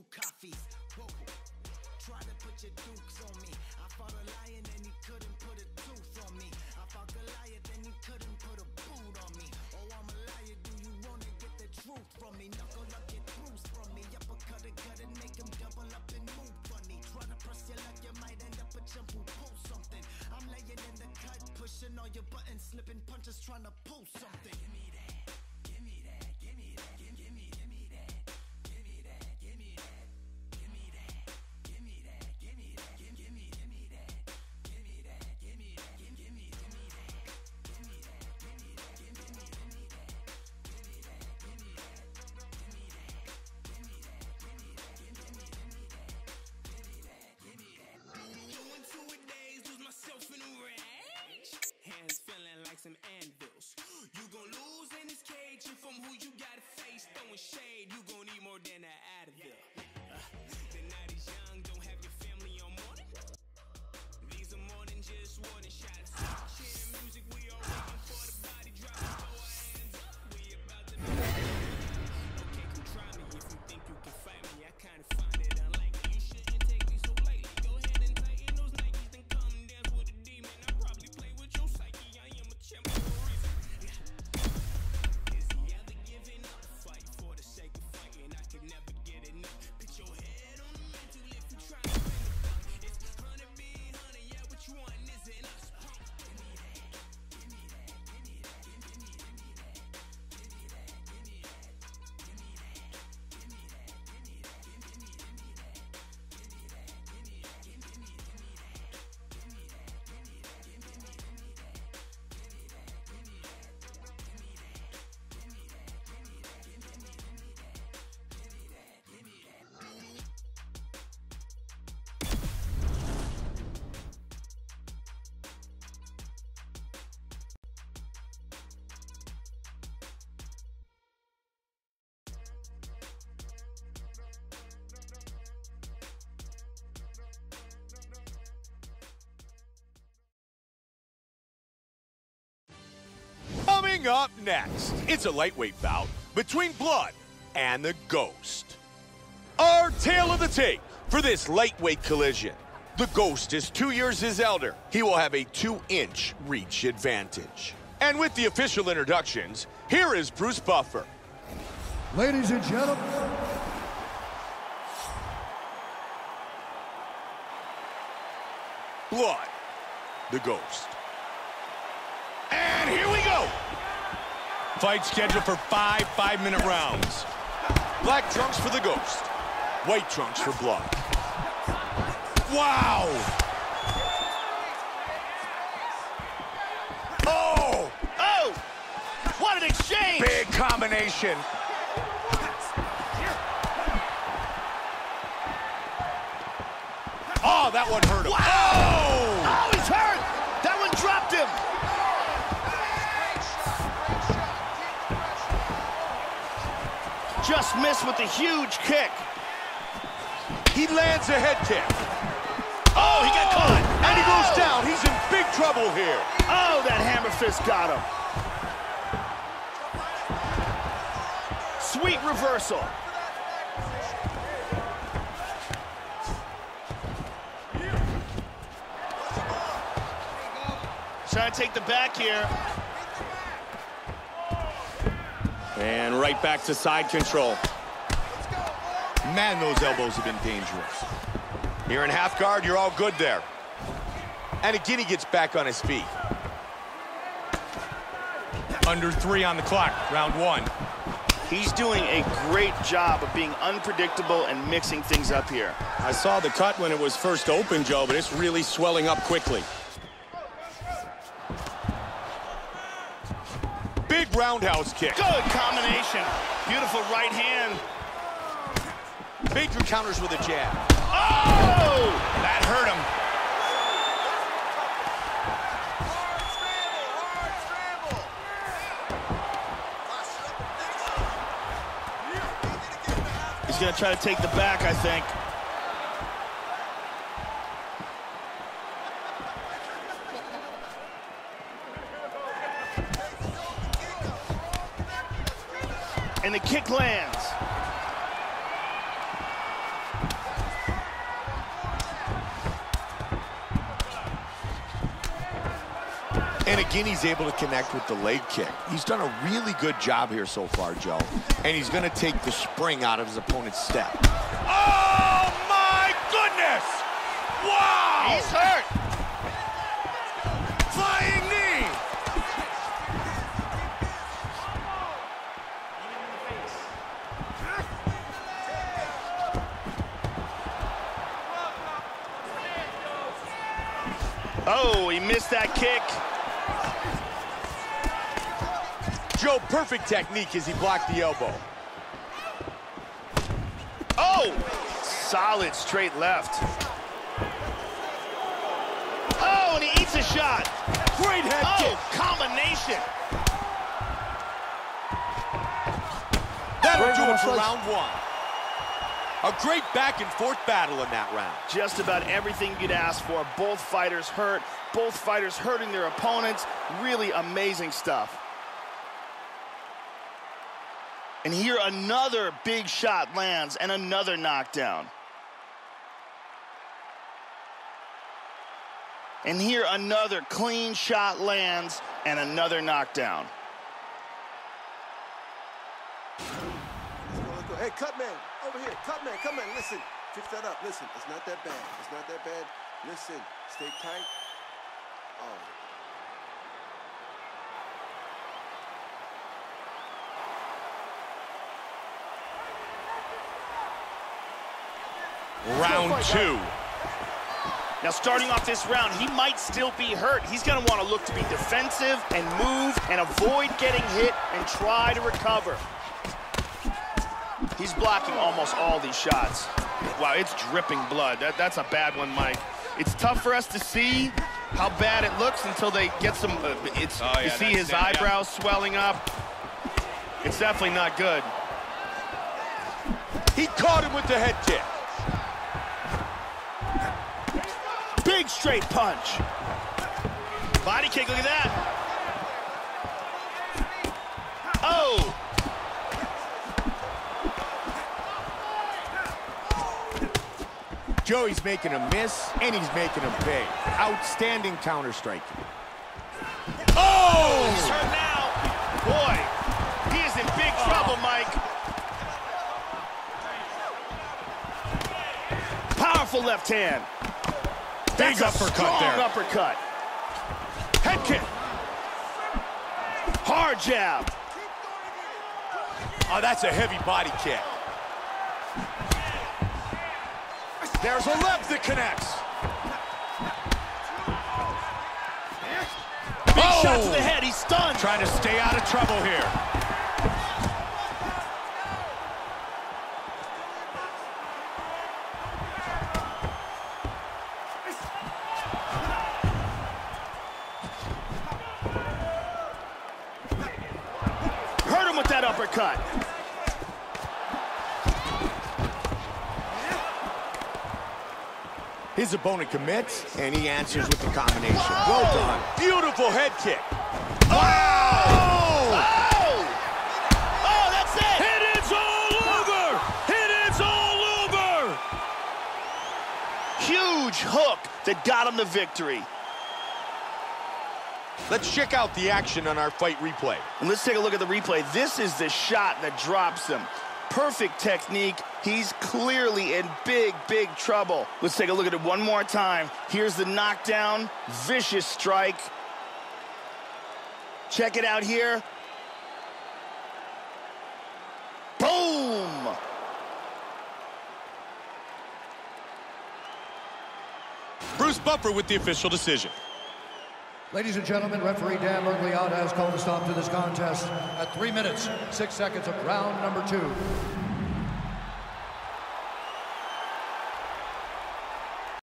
two coffees. Whoa. Try to put your dukes on me. I fought a lion and he couldn't put a tooth on me. I fought a liar and he couldn't put a boot on me. Oh, I'm a liar. Do you wanna get the truth from me? Knuckle up your truth from me. Uppercut a gut and make him double up and move funny. Try to press your luck, you might end up a jump who pull something. I'm laying in the cut, pushing all your buttons, slipping punches, trying to pull something. Give me that. from who you gotta face. Throwing shade, you gon' need more than an Advil. Uh, the night is young, don't have your family on morning. These are morning, just warning shots. Coming up next, it's a lightweight bout between Blood and the Ghost. Our tale of the tape for this lightweight collision. The Ghost is two years his elder. He will have a two-inch reach advantage. And with the official introductions, here is Bruce Buffer. Ladies and gentlemen, Blood, the Ghost. And here we go. Fight scheduled for five five-minute rounds. Black trunks for the Ghost. White trunks for Blood. Wow! Oh! Oh! What an exchange! Big combination. Oh, that one hurt him. Wow! Oh, Just missed with a huge kick. He lands a head kick. Oh, he got caught! And he goes Oh! down. He's in big trouble here. Oh, that hammer fist got him. Sweet reversal. Trying to take the back here. And right back to side control. Man, those elbows have been dangerous. You're in half guard, you're all good there. And again, he gets back on his feet. Under three on the clock, round one. He's doing a great job of being unpredictable and mixing things up here. I saw the cut when it was first open, Joe, but it's really swelling up quickly. Big roundhouse kick. Good combination. Beautiful right hand. Major counters with a jab. Oh! That hurt him. He's going to try to take the back, I think. And the kick lands. And again, he's able to connect with the leg kick. He's done a really good job here so far, Joe. And he's going to take the spring out of his opponent's step. Oh, my goodness! Wow! He's hurt. Oh, he missed that kick. Joe, perfect technique as he blocked the elbow. Oh, solid straight left. Oh, and he eats a shot. Great head Oh, kick. combination. That'll do it for round one. A great back and forth battle in that round. Just about everything you'd ask for. Both fighters hurt, both fighters hurting their opponents. Really amazing stuff. And here another big shot lands and another knockdown. And here another clean shot lands and another knockdown. Hey, cut man, over here. Cut man, come on, listen. Fix that up. Listen, it's not that bad. It's not that bad. Listen, stay tight. Oh. Round two. Now, starting off this round, he might still be hurt. He's going to want to look to be defensive and move and avoid getting hit and try to recover. He's blocking almost all these shots. Wow, it's dripping blood. That, that's a bad one, Mike. It's tough for us to see how bad it looks until they get some. Uh, it's Oh, yeah, you see that's his it, yeah. eyebrows swelling up. It's definitely not good. He caught him with the head kick. Big straight punch. Body kick, look at that. Joey's making a miss, and he's making a pay. Outstanding counter striking. Oh! He's Oh! hurt now. Boy, he is in big oh. trouble, Mike. Powerful left hand. Big That's a uppercut strong there. uppercut. Head kick. Hard jab. Oh, that's a heavy body kick. There's a left that connects. Big Oh! shot to the head. He's stunned. Trying to stay out of trouble here. Hurt him with that uppercut. His opponent commits, and he answers with the combination. Well done. Beautiful head kick. Wow! Oh! Oh, that's it! And it's all over! And it's all over! Huge hook that got him the victory. Let's check out the action on our fight replay. And let's take a look at the replay. This is the shot that drops him. Perfect technique. He's clearly in big, big trouble. Let's take a look at it one more time. Here's the knockdown. Vicious strike. Check it out here. Boom! Bruce Buffer with the official decision. Ladies and gentlemen, referee Dan Miragliotta has called a stop to this contest at three minutes, six seconds of round number two.